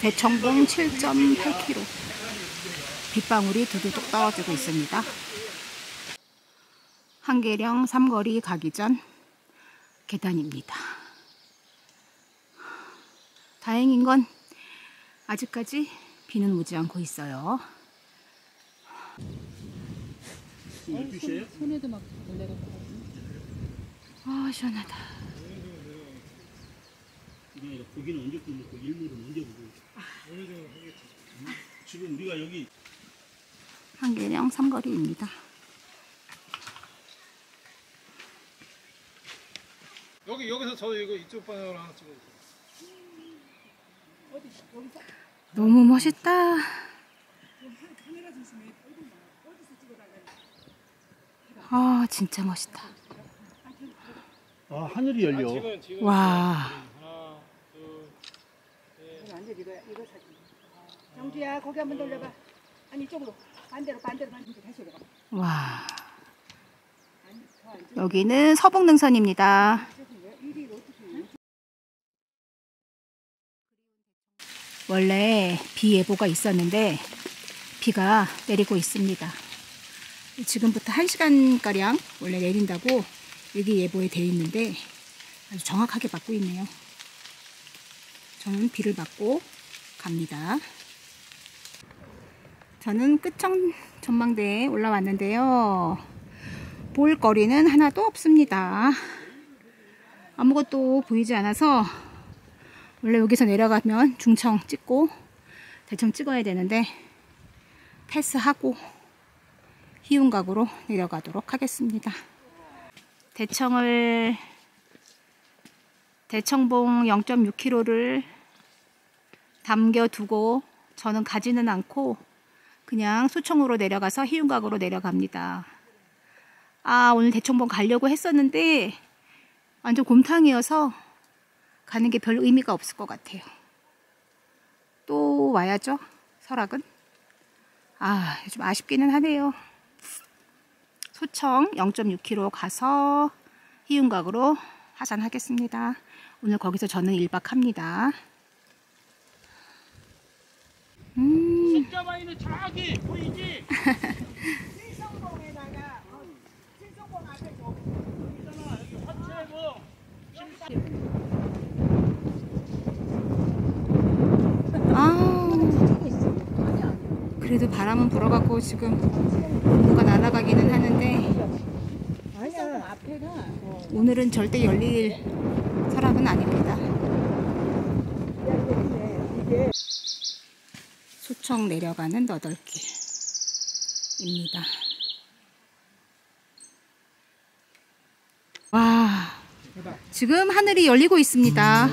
대청봉 7.8km 빗방울이 두두둑 떨어지고 있습니다. 한계령 삼거리 가기 전 계단입니다. 다행인 건 아직까지 비는 오지 않고 있어요. 손에도 막 놀래갖고. 아 시원하다. 고기는 언제 굽고 일물은 언제 굽고 어느 정도 하겠지 지금 우리가 여기 한계령 삼거리입니다. 여기 여기서 저 이거 이쪽 방향으로 하나 찍어. 너무 멋있다. 아 진짜 멋있다. 아 하늘이 열려 지금 지금 와 하나 둘 완전 이거 사진. 정주야 고개 한번 돌려봐. 아니 이쪽으로 반대로 반대로 반대로 다시 올려봐. 와. 여기는 서북 능선입니다. 원래 비 예보가 있었는데 비가 내리고 있습니다. 지금부터 1시간가량 원래 내린다고 여기 예보에 되어 있는데 아주 정확하게 맞고 있네요. 저는 비를 맞고 갑니다. 저는 끝청 전망대에 올라왔는데요. 볼 거리는 하나도 없습니다. 아무것도 보이지 않아서 원래 여기서 내려가면 중청 찍고 대청 찍어야 되는데 패스하고 희운각으로 내려가도록 하겠습니다. 대청을 대청봉 0.6km를 담겨두고 저는 가지는 않고 그냥 소청으로 내려가서 희운각으로 내려갑니다. 아, 오늘 대청봉 가려고 했었는데 완전 곰탕이어서 가는 게별 의미가 없을 것 같아요. 또 와야죠, 설악은. 아, 좀 아쉽기는 하네요. 소청 0.6km 가서 희운각으로 하산하겠습니다. 오늘 거기서 저는 1박 합니다. 음. 십자가 있는 저기 보이지? 칠성봉에다가 어, 칠성봉 앞에 저 있잖아 여기 화채고 아, 그래도 바람은 불어갖고 지금 뭔가 날아가기는 하는데 앞에가 오늘은 절대 열릴 설악은 아닙니다. 소청 내려가는 너덜길입니다. 와, 지금 하늘이 열리고 있습니다.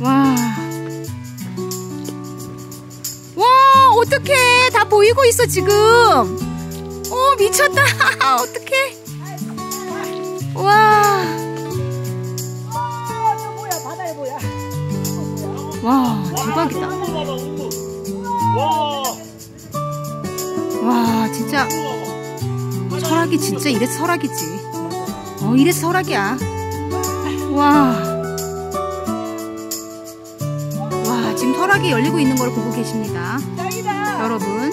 와. 와, 어떡해. 다 보이고 있어, 지금. 어, 미쳤다. 어떡해. 와. 뭐야? 와, 대박이다. 와 와, 진짜. 설악이 진짜 이래서 설악이지. 어, 이래서 설악이야. 와. 와, 지금 설악이 열리고 있는 걸 보고 계십니다. 여러분.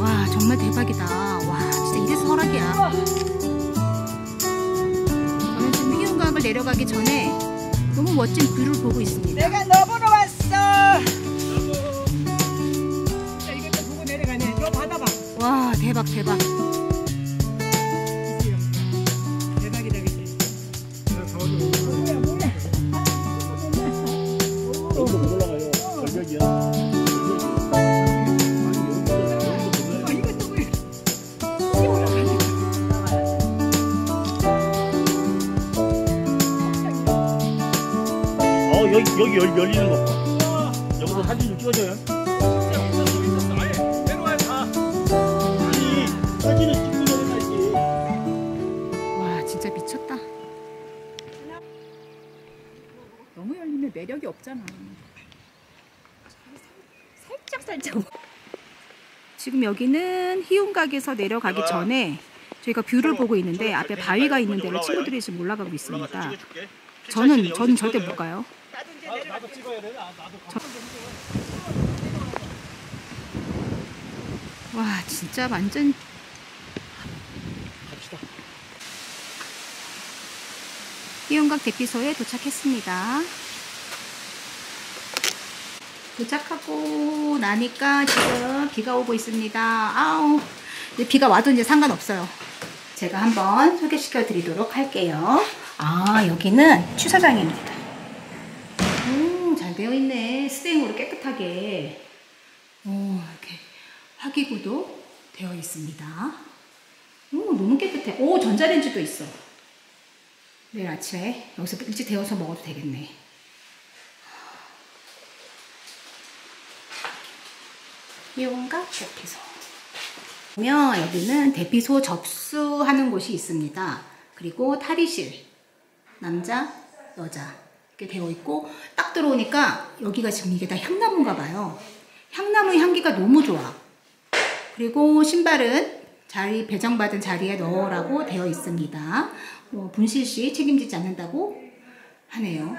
와, 정말 대박이다. 와, 진짜 이래서 설악이야. 저는 지금 희운각을 내려가기 전에 너무 멋진 뷰를 보고 있습니다. 내가 너보 대박, 대박. 어, 여기 여기 열, 열리는 거 봐 여기서 사진 좀 찍어줘요 매력이 없잖아. 살짝 살짝. 지금 여기는 희운각에서 내려가기 전에 저희가 view를 보고 있는데 앞에 바위가 있는 데를 친구들이 지금 올라가고 있습니다. 저는 저는 절대 못 가요. 와 진짜 완전. 희운각 대피소에 도착했습니다. 도착하고 나니까 지금 비가 오고 있습니다. 아우, 비가 와도 이제 상관없어요. 제가 한번 소개시켜 드리도록 할게요. 아, 여기는 취사장입니다. 오, 잘 되어 있네. 스테인으로 깨끗하게. 오, 이렇게 화기구도 되어 있습니다. 오, 너무 깨끗해. 오, 전자레인지도 있어. 내일 아침에 여기서 일찍 데워서 먹어도 되겠네. 이용각 대피소. 보면 여기는 대피소 접수하는 곳이 있습니다. 그리고 탈의실, 남자, 여자 이렇게 되어 있고 딱 들어오니까 여기가 지금 이게 다 향나무인가 봐요. 향나무 향기가 너무 좋아. 그리고 신발은 자리 배정받은 자리에 넣으라고 되어 있습니다. 뭐 분실 시 책임지지 않는다고 하네요.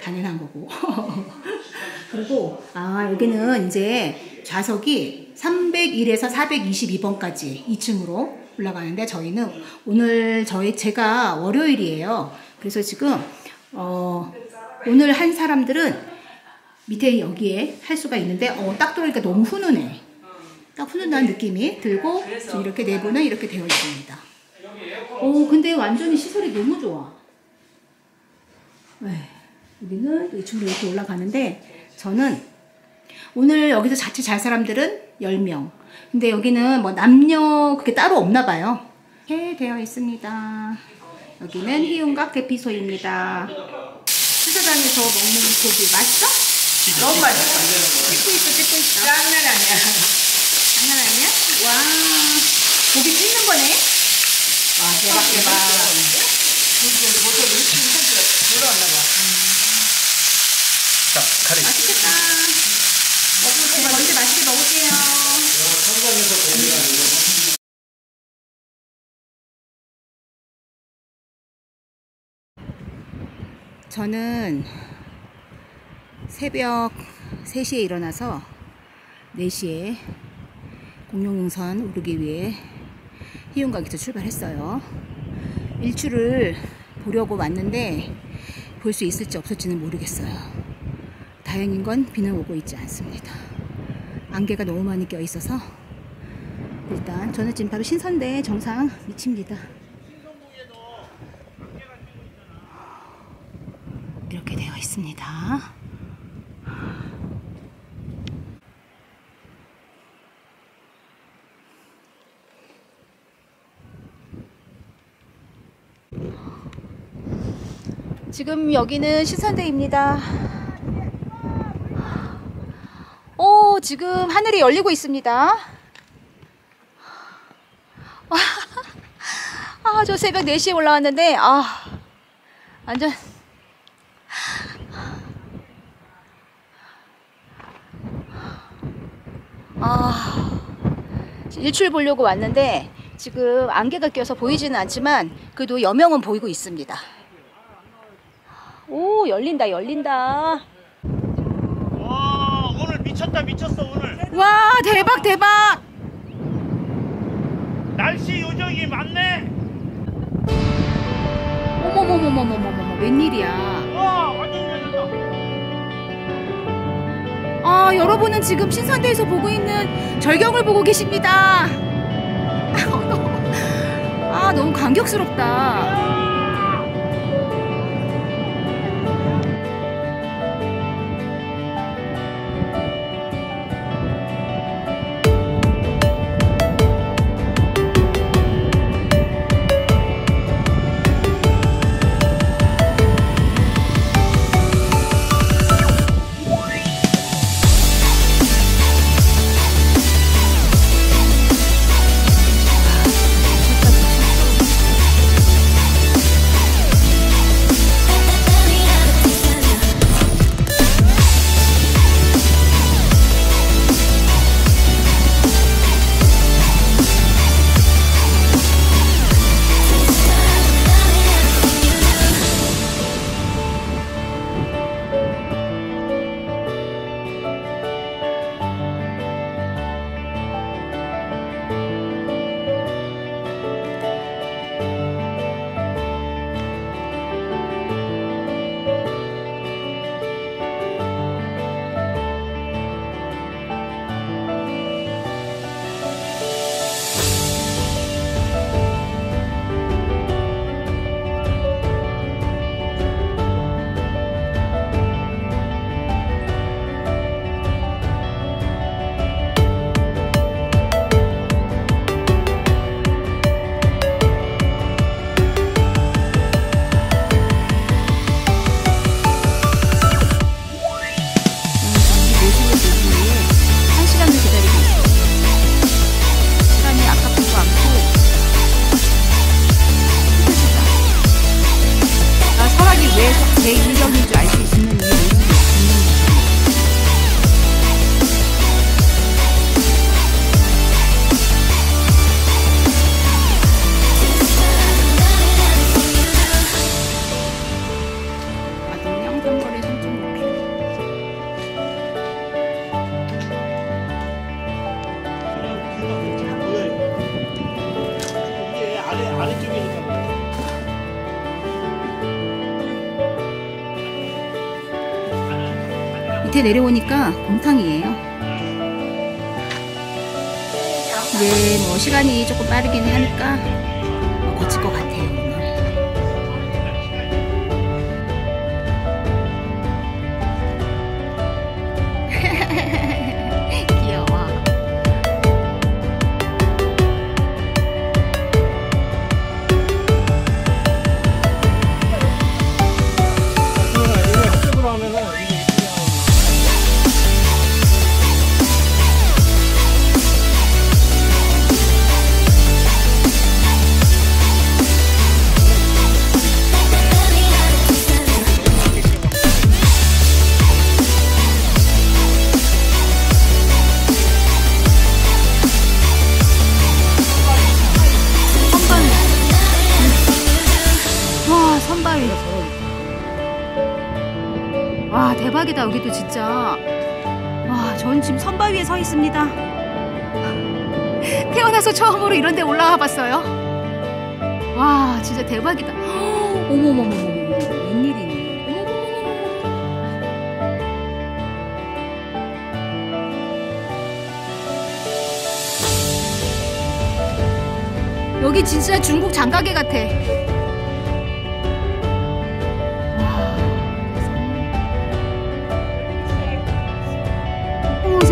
당연한 거고. 그리고 아 여기는 이제 좌석이 301에서 422번까지 2층으로 올라가는데 저희는 오늘 저희 제가 월요일이에요. 그래서 지금 어 오늘 한 사람들은 밑에 여기에 할 수가 있는데 어, 딱 들어오니까 너무 훈훈해. 딱 훈훈한 느낌이 들고 이렇게 내부는 이렇게 되어 있습니다. 오 근데 완전히 시설이 너무 좋아. 네, 여기는 2층으로 이렇게 올라가는데 저는 오늘 여기서 자취 잘 사람들은 10명. 근데 여기는 뭐 남녀 그게 따로 없나 봐요. 이렇게 되어 있습니다. 여기는 희운각 대피소입니다. 수사장에서 먹는 고기 맛있어? 너무 맛있어. 찍고 있어, 찍고 있어. 장난 아니야. 장난 아니야? 와, 고기 찢는 거네? 와, 대박, 대박. 자, 카레. 맛있겠다. 먹고, 제가 먼저 맛있게 먹을게요. 저는 새벽 3시에 일어나서 4시에 공룡용선 오르기 위해 희운각에서 출발했어요. 일출을 보려고 왔는데 볼 수 있을지 없을지는 모르겠어요. 다행인 건 비는 오고 있지 않습니다. 안개가 너무 많이 껴 있어서 일단 저는 지금 바로 신선대 정상 위치입니다. 이렇게 되어 있습니다. 지금 여기는 신선대입니다. 오, 지금 하늘이 열리고 있습니다. 와, 아, 저 새벽 4시에 올라왔는데, 아, 완전. 아, 일출 보려고 왔는데, 지금 안개가 껴서 보이지는 않지만, 그래도 여명은 보이고 있습니다. 오, 열린다, 열린다. 와, 오늘 미쳤다, 미쳤어, 오늘. 와, 대박, 대박! 날씨 요정이 많네. 어머머머머머머머, 웬일이야. 아, 여러분은 지금 신선대에서 보고 있는 절경을 보고 계십니다. 아, 너무 감격스럽다. 밑에 내려오니까 곰탕이에요. 이제 뭐 시간이 조금 빠르긴 하니까 지금 선바 위에 서 있습니다. 태어나서 처음으로 이런 데 올라와 봤어요. 와, 진짜 대박이다. 어머머머머머. 웬일이니. 어머머머머. 여기 진짜 중국 장가게 같아.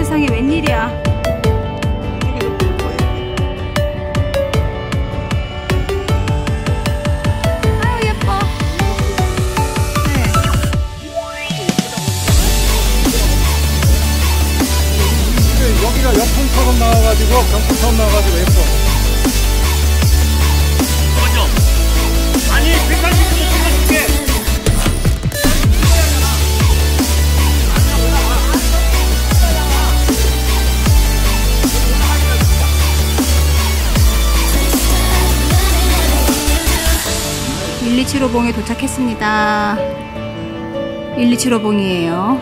세상에 웬일이야. 네. 여기가 역풍처럼 나와가지고 경풍처럼 나와가지고 예뻐. 127호봉에 도착했습니다. 1275봉이에요.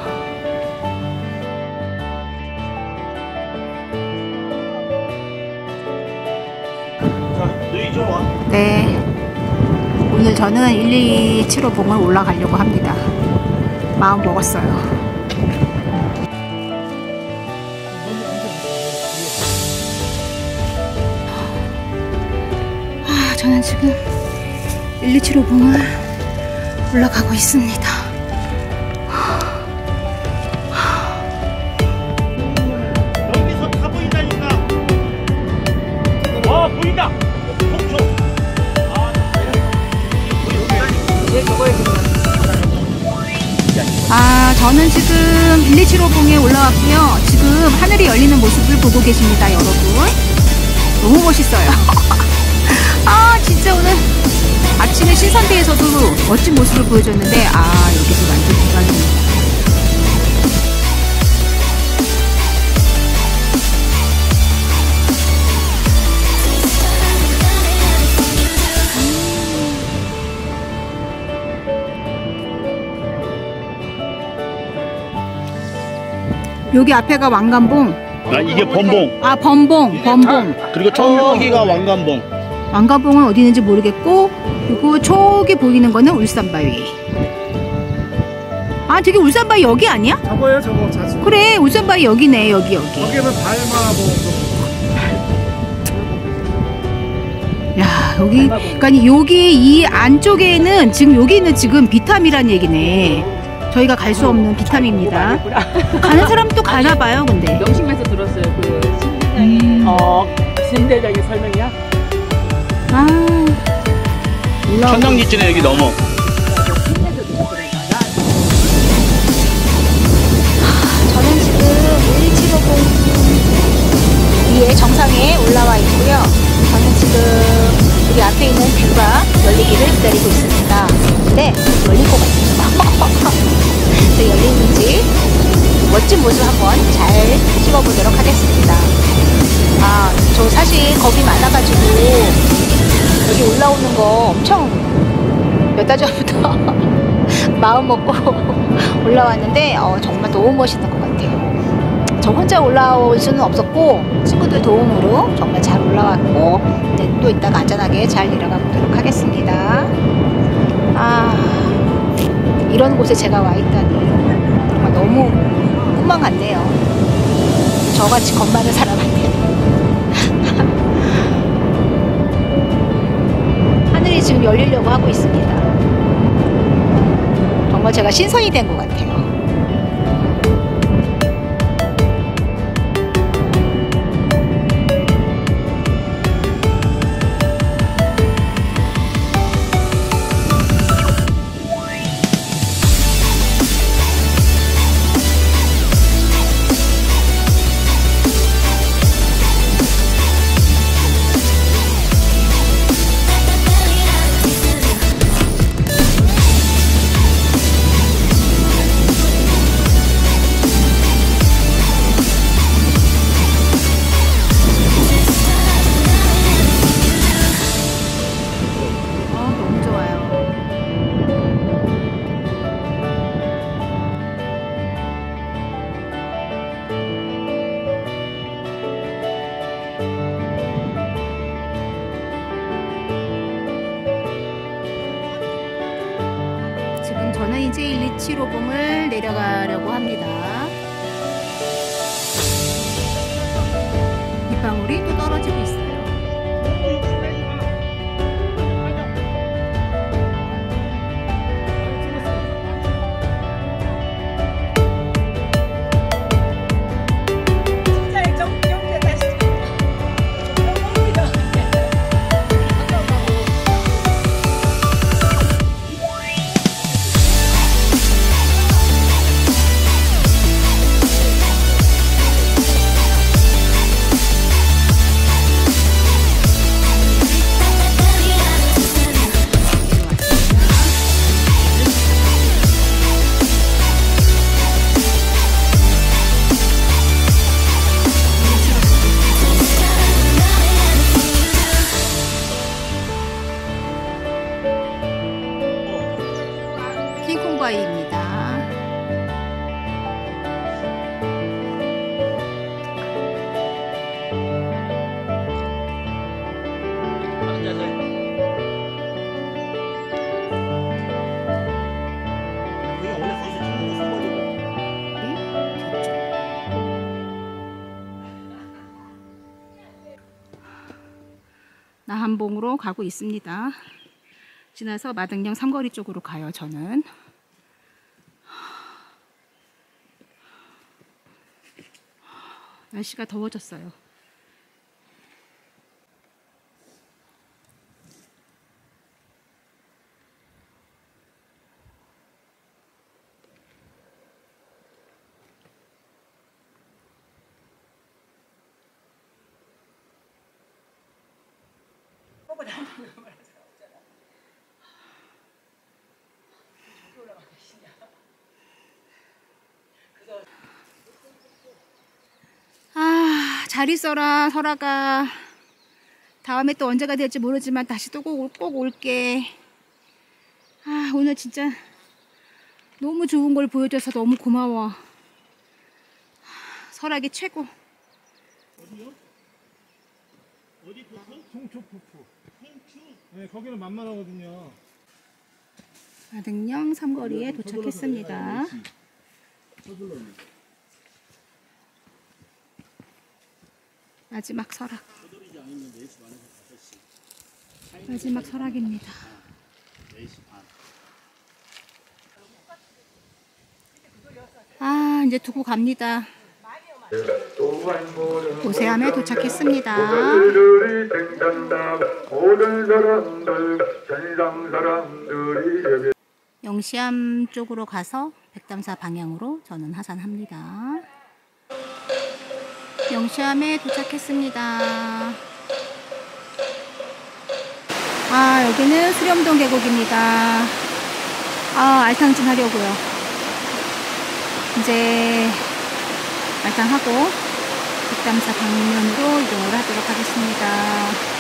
네. 오늘 저는 1275봉을 올라가려고 합니다. 마음 먹었어요. 아, 저는 지금 127 5봉을 올라가고 있습니다. 여기서 다 보인다니까. 와 보인다. 속초. 아, 아, 저는 지금 127 5봉에 올라왔고요. 지금 하늘이 열리는 모습을 보고 계십니다, 여러분. 너무 멋있어요. 아, 진짜 오늘 아침에 신선대에서도 멋진 모습을 보여줬는데, 아, 여기서 완전 대박입니다. 여기 앞에가 왕관봉. 아 이게 범봉. 아, 범봉, 범봉. 그리고 저기가 왕관봉. 왕관봉은 어디 있는지 모르겠고, 그리고 저기 보이는 거는 울산바위. 아, 되게 울산바위 여기 아니야? 저거예요 저거 자수. 그래, 울산바위 여기네, 여기, 여기. 여기는 뭐. 야, 여기, 그러니까 여기 이 안쪽에는 지금 여기는 지금 비탐이란 얘기네. 저희가 갈 수 없는 비탐입니다. 가는 사람 또 가나 봐요, 근데. 명식에서 들었어요. 그 신대장이 음. 어 신대장의 설명이야? 아, 올라오고 천장지진에 여기 넘어. 저는 지금 115분 위에 정상에 올라와 있고요. 저는 지금 우리 앞에 있는 뷰가 열리기를 기다리고 있습니다. 네, 열릴 것 같아요. 네, 열리는지 멋진 모습 한번 잘 찍어보도록 하겠습니다. 아, 저 사실 겁이 많아가지고 여기 올라오는 거 엄청 몇 달 전부터 마음 먹고 올라왔는데 어, 정말 너무 멋있는 것 같아요. 저 혼자 올라올 수는 없었고 친구들 도움으로 정말 잘 올라왔고 네, 또 이따가 안전하게 잘 내려가 보도록 하겠습니다. 아 이런 곳에 제가 와 있다니 정말 너무 똥만 같네요. 저같이 겁 많은 사람한테. 지금 열리려고 하고 있습니다. 정말 제가 신선이 된 것 같아요. 나한봉으로 가고 있습니다. 지나서 마등령 삼거리 쪽으로 가요, 저는. 날씨가 더워졌어요. 아, 잘 있어라, 설아가. 다음에 또 언제가 될지 모르지만 다시 또 꼭 꼭 올게. 아, 오늘 진짜 너무 좋은 걸 보여줘서 너무 고마워. 설악이 최고. 어디부터? 송초푸푸. 홍추 네, 거기는 만만하거든요. 마등령 삼거리에 도착했습니다. 서둘러 마지막 설악. 서둘리지 않으면 4시 반에서 5시 마지막 설악입니다. 4시 반 아, 이제 두고 갑니다. 오세암에 도착했습니다. 영시암 쪽으로 가서 백담사 방향으로 저는 하산합니다. 영시암에 도착했습니다. 아, 여기는 수렴동 계곡입니다. 아, 알탕진 하려고요. 이제 알탕하고 백담사 방면으로 이동을 하도록 하겠습니다.